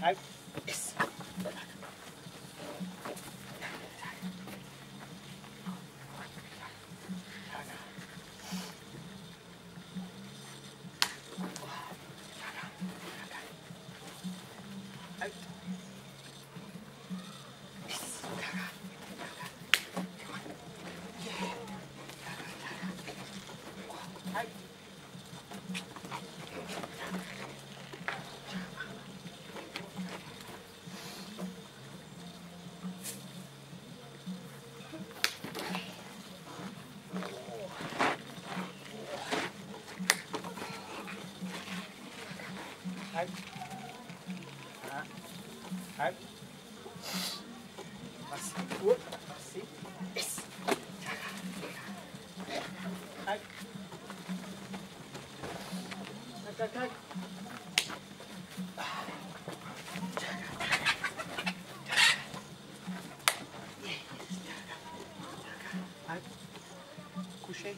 Out. Out. Uh, out. Masih. Good. Masih. Yes. Out. Out, out, out. Out. Coucher.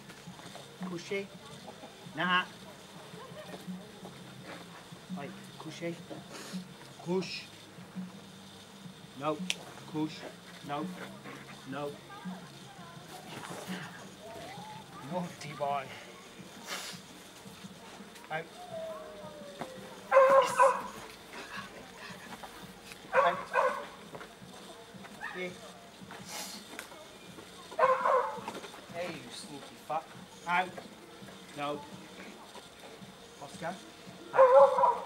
Coucher. Nah. Right, coucher. Couche. No. Couche. No. No. Naughty boy. Out. Yes. Out. Yeah. Hey, you sneaky fuck. Out. No. Oscar. Out.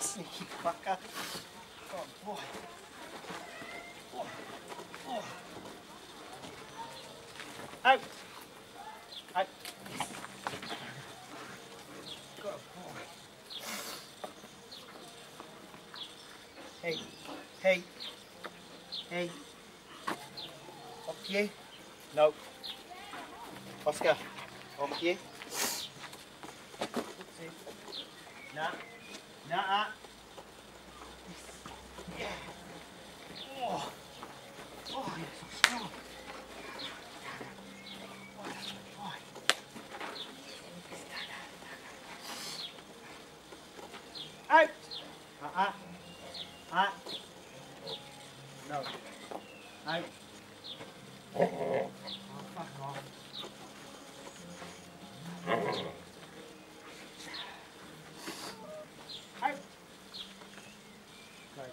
Sneaky fucker. Oh boy. Oh. Oh. Out. Out. Yes. Good boy. Hey. Hey. Hey. Up you. No. Oscar. Up you. Nah. Nah. Yeah. Oh. Oh, you're so strong. Oh, that's good boy. Out. Uh-uh. Out. No. Out. Good.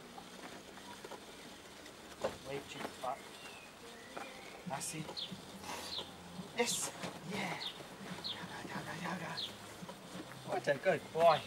Wave cheek up. That's it. Yes. Yeah. What a good boy.